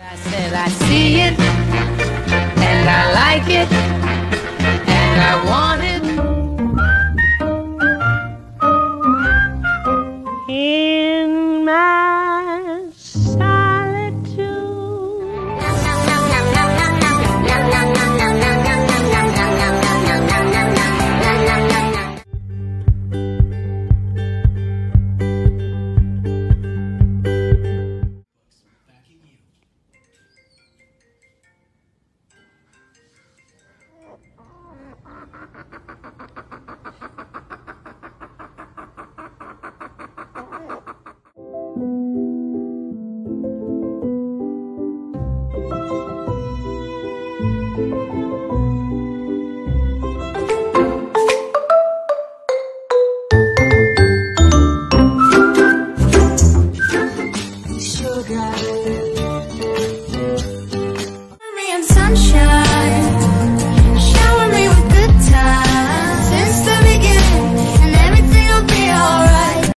I said, I see it, and I like it, and I want it. Hey.